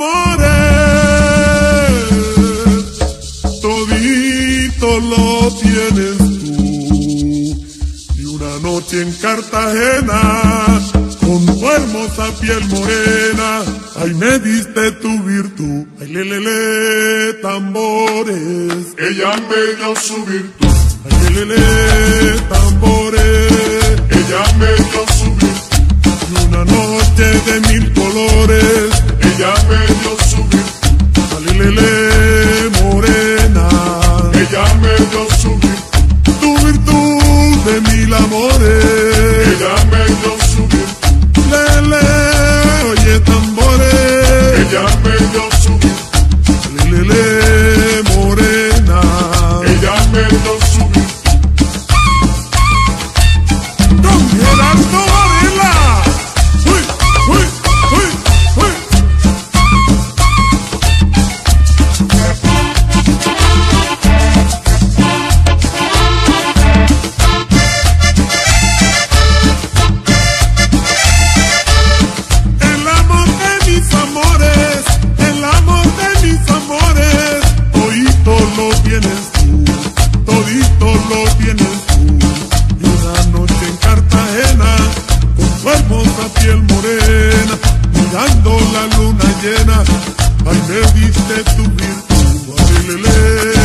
amores, todito lo tienes tú. Y una noche en Cartagena, con tu hermosa piel morena, ay me diste tu virtud, ay le tambores. Ella me dio su virtud, ay le le tambores. Lele morena, ella me dio su virtud, tu virtud de mil amores, ella me dio su virtud, Lele, oye tambores, ella me dio su virtud, Lele. hermosa piel morena, mirando la luna llena, ay me diste tu virtud, alelele.